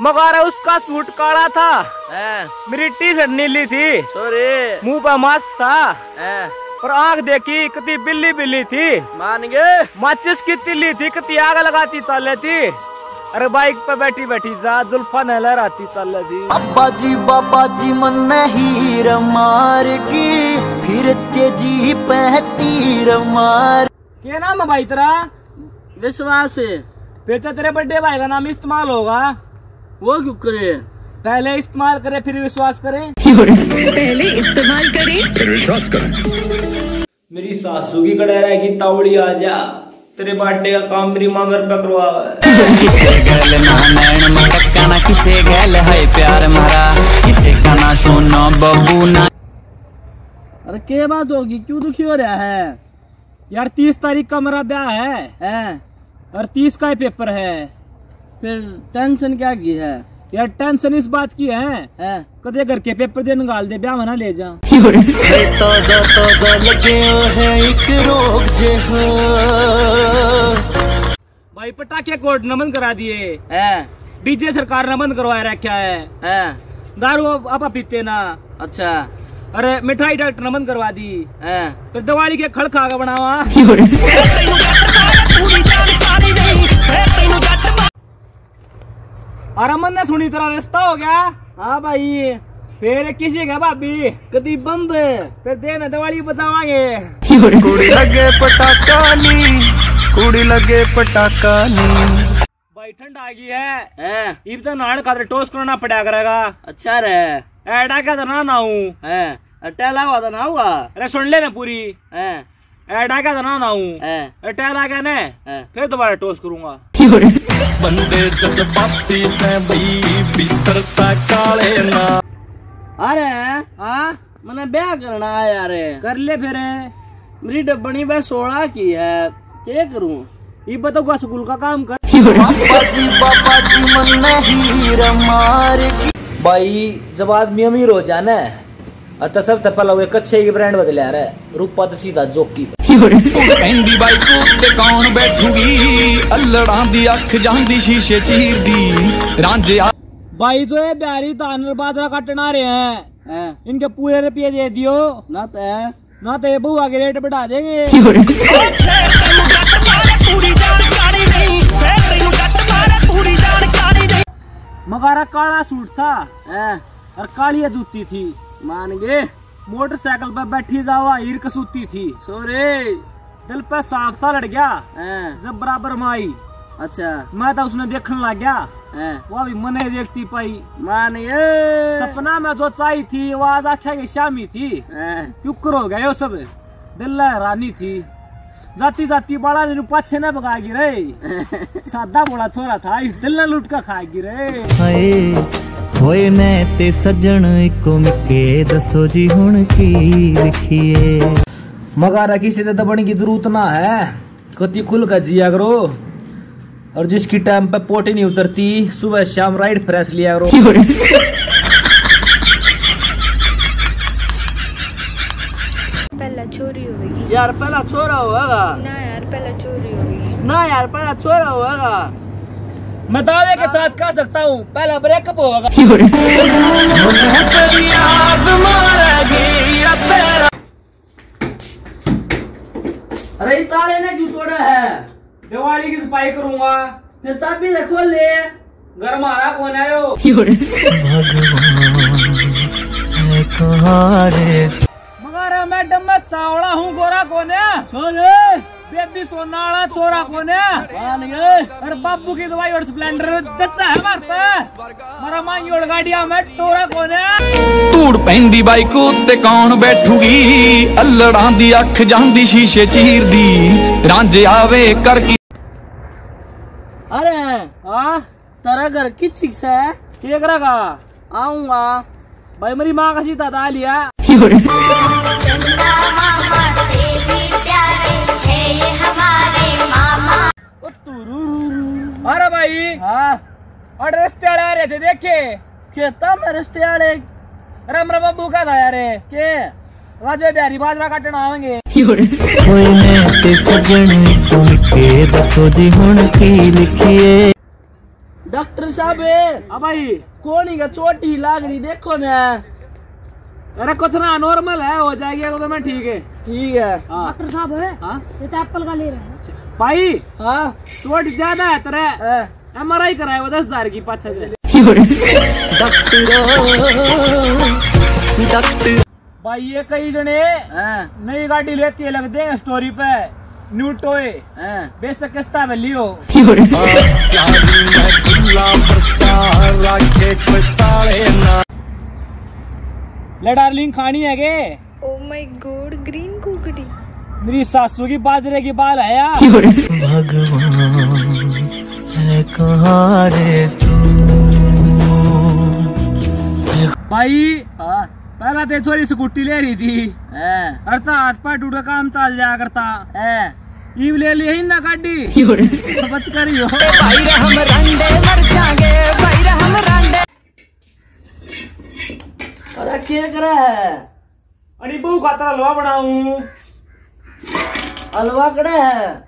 मगर उसका सूट काला था। मेरी टी शर्ट नीली थी। सॉरी मुँह पर मास्क था। और आँख देखी कितनी बिल्ली बिल्ली थी। मान गए। माचिस की तिल्ली थी कितनी आग लगाती चल थी। अरे बाइक पे बैठी बैठी जा जुल्फा न लहराती चल थी। बाबा जी बाबा जी मन हीर मार की फिर तेज़ी पे तीर मार क्या नाम है भाई तेरा? विश्वास है। फिर तो तेरे बर्थडे भाई का नाम इस्तेमाल होगा। वो क्यों करे? पहले इस्तेमाल करे फिर विश्वास करे। पहले इस्तेमाल करें। मेरी सासू की कड़े रहेगी तावड़ी आ जा। तेरे बर्थडे का काम मेरी माँ मेरे पे करवा किसे गल ना मटका ना किसे गल है प्यार मारा। किसे का ना सोना बबू ना। अरे क्या बात होगी? क्यों दुखी हो रहा है? यार तीस तारीख का मेरा ब्याह है हैं? और तीस का ही पेपर है। फिर टेंशन क्या की है? यार टेंशन इस बात की है। हैं। कदे घर के पेपर दे निकाल दे ब्याह ना ले जा। ताज़ा ताज़ा लगे है एक रोग जे भाई पटाखे कोर्ट न बंद करा दिए। हैं। डीजे सरकार ने बंद करवा रखा है। हैं। दारू आपा पीते ना। अच्छा। अरे मिठाई डॉक्टर ने बंद करवा दी। हैं। फिर दिवाली के खड़ खा के बनावा। और अमन ने सुनी तेरा रिश्ता हो गया? हाँ भाई। फिर किसी का भाभी? कदी बंद। फिर देना दिवाली बचावांगे कुड़ी लगे पटाका नी कुड़ी लगे पटाका नी। भाई ठंड आ गई है। हैं इब तो नाड़ खाते टोस्ट करना पड़ा करेगा। अच्छा रे। एडा क्या ना ना हूँ हैं हुआ था ना हुआ अरे सुन ले ना पूरी। हैं एडा क्या ना ना हूँ हैं टेल गया ने फिर दोबारा टोस्ट करूँगा। बंदे जज्बाती से बई भीतर तक काले ना। अरे हाँ मैंने ब्याह करना है यार। कर ले फिर। मेरी डब्बनी बस सोलह की है। क्या करूँ? ये बताओ स्कूल का काम कर बाबा जी बाबा जी मन हीर मार भाई जब आदमी अमीर हो जाए ना और तो सब पहला वो कच्चे की ब्रांड बदले आ रहा है रूपा तो सीधा जोकी ਕਹਿੰਦੀ ਬਾਈ ਤੇ ਕੌਣ ਬੈਠੂਗੀ ਅਲੜਾਂ ਦੀ ਅੱਖ ਜਾਂਦੀ ਸ਼ੀਸ਼ੇ ਚੀਰਦੀ ਰਾਂਝਿਆ भाई तो ये बिहारी तानर बाजरा काटना रहे हैं हैं इनके पूरे रुपये दे दियो ना तो है ना तो ये बुआ के रेट बढ़ा देंगे मगारा काला सूट था हैं और काली जूती थी मान गए मोटरसाइकिल पर बैठी जावा हीर कसूती थी। सोरे। दिल पे साफ़ सा लड़ गया। जब बराबर में आई अच्छा। मैं तो उसने देखने लग गया। वो भी मने देखती पाई। मान गए सपना में जो चाई थी वो आज आख्या की शामी थी। हैं। क्युकर हो गया यो सब। दिल रानी थी। जाती जाती बड़ा मेनू पाछे न भगागी गिरे सादा बड़ा छोरा था इस दिल ने लुट का खाएगी रे। ਹਾਏ ਹੋਏ ਮੈਂ ਤੇ ਸੱਜਣ ਇੱਕੋ ਮਿੱਕੇ ਦੱਸੋ ਜੀ ਹੁਣ ਕੀ ਲਿਖੀਏ मगारा किसी से दबने की जरूरत ना है कति खुल का जिया करो और जिसकी टाइम पे पोटी नहीं उतरती सुबह शाम राइड फ्रेश लिया करो पहला चोरी होगी यार पहला छोरा होगा ना यार पहला चोरी होगी ना यार पहला छोरा होगा मैं दावे के साथ कह सकता हूँ पहला ब्रेकअप होगा। अरे ताले ने क्यों तोड़ा है? दिवाली की सफ़ाई करूँगा। फिर चाबी रखो ले। घर मारा कौन आयो मगारा मैडम मैं सावड़ा हूँ गोरा कौन है? छोरे बेबी सोना वाला चोरा कौन है मान गए अरे बाबू की दवाई और स्प्लेंडर दच्चा है हमारे पे मरा मांगी और गाड़िया में टोरा कौन है ਧੂੜ ਪੈਂਦੀ ਬਾਈਕ ਉੱਤੇ ਕੌਣ ਬੈਠੂਗੀ ਅਲੜਾਂ ਦੀ ਅੱਖ ਜਾਂਦੀ ਸ਼ੀਸ਼ੇ ਚੀਰਦੀ ਰਾਂਝਿਆ ਵੇ ਕਰ ਕੀ अरे हाँ तेरा घर की छिक्स है क्या करेगा आऊंगा भाई मेरी माँ का सीता था लिया और रिश्ते आ रहे थे देखे? खेता में रिश्ते वाले। रम रम का था यार के? राजे बिहारी बाजरा काटन आवेंगे। डॉक्टर साहब भाई कौन ही चोटी लाग रही देखो मैं अरे कुछ ना नॉर्मल है हो जाएगी तो मैं ठीक है। ठीक है। हाँ। डॉक्टर साहब है? हाँ? ये तो एप्पल का ले रहे हैं। भाई हाँ? चोट ज़्यादा है तेरे। एम आर आई कराए वो दस हज़ार की पाँच हज़ार भाई ये कई जने हाँ, नई गाड़ी लेती है लगते हैं स्टोरी पे। न्यू टोए हाँ। बेशक किस्ता में लियो ले डार्लिंग खानी है के? ओ माय गॉड ग्रीन कुकड़ी। मेरी सासू की बाजरे की बाल है यार। है कहाँ रे तू? भाई पहला तो थोड़ी स्कूटी ले रही थी। हाँ, अरता हाथ पार टूटा काम चल जाया करता। हाँ। ईव ले ली है ना गाड़ी? बच कर ही हो। अरे क्या करा है? अरे बहू खातर हलवा बनाऊँ। हलवा कड़ा है?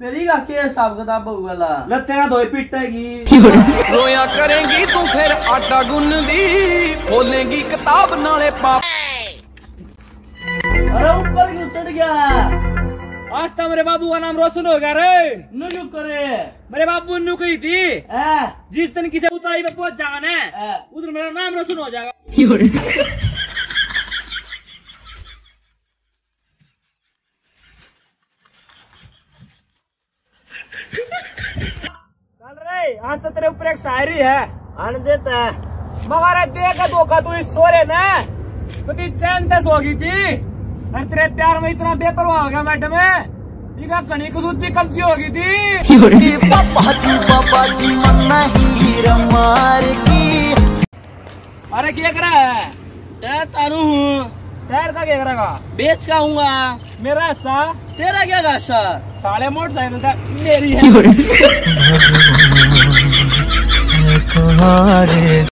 तेरी का हिसाब किताब वाला लत्ते ना धोई पिटेगी रोया करेगी तू फिर आटा गुनदी बोलेगी किताब नाले पाप अरे ऊपर क्यों चढ़ गया आज तो मेरे बाबू का नाम रोशन हो गया रे नुनु करे मेरे बाबू नु कही थी जिस दिन किसी उतारी पे पहुँच है उधर मेरा नाम रोशन हो जाएगा रे आज तो तेरे ऊपर एक शायरी है। आने देता है। मगर देख धोखा तू इस सोरे ने। तो ती चैन तस हो गई थी। और तेरे प्यार में इतना बेपरवाह हो गया मैडम इका कणी कसूती कब्जी हो गई थी। पापा जी बाबा जी मन्ना हीर मार की अरे क्या करा है? टायर तारू हूँ। टायर का क्या करेगा बेच का हूँगा मेरा हिस्सा तेरा क्या गाशा साले मोटरसाइकिल का मेरी है।